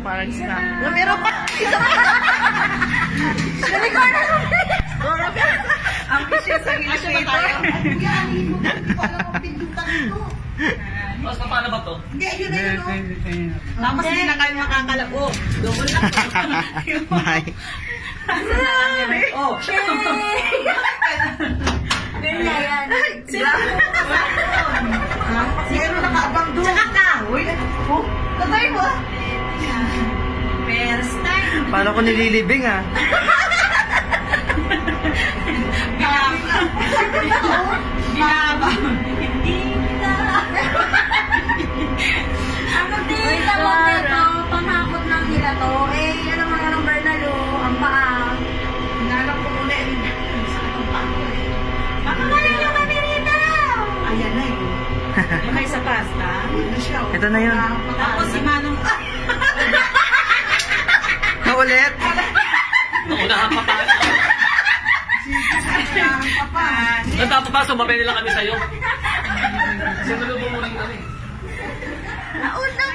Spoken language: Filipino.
parang sa... Meron pa! Isa pa! Galing ko na! Ang pisya sa elevator. Tapos paano ba to? Hindi, yun na yun. Tapos hindi na kayo makakalap. Oh, double na. Bye. Oh, Ganyan yan. Sila Meron nakaabang doon. Tsaka ka. Uy, oh, tatay mo. ah. Paano ko nililibing ah? Binaba. Hindi na. Ano din? Wait, ako ito. Panakot ng hila to. Eh, yan naman nga ng Bernalo. Ang paa. Ko muna eh. Pakamalan yung kamirita! Ayan na eh. Yung may sa pasta. Ano siya? Ito na yun. Tapos si Manong, Naulit? Naunahan pa tayo. ang papa. Nagpapapasok, mabili lang kami sa'yo. Sinulubong mo rin kami. Nauna